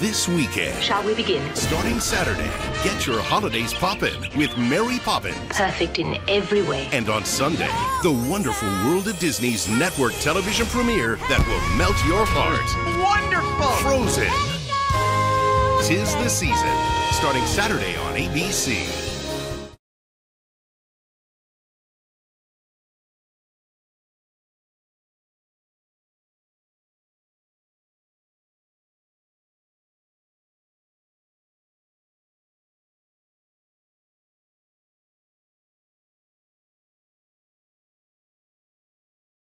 this weekend. Shall we begin? Starting Saturday, get your holidays poppin' with Mary Poppins. Perfect in every way. And on Sunday, the wonderful world of Disney's network television premiere that will melt your heart. Wonderful! Frozen. Tis the season. Starting Saturday on ABC.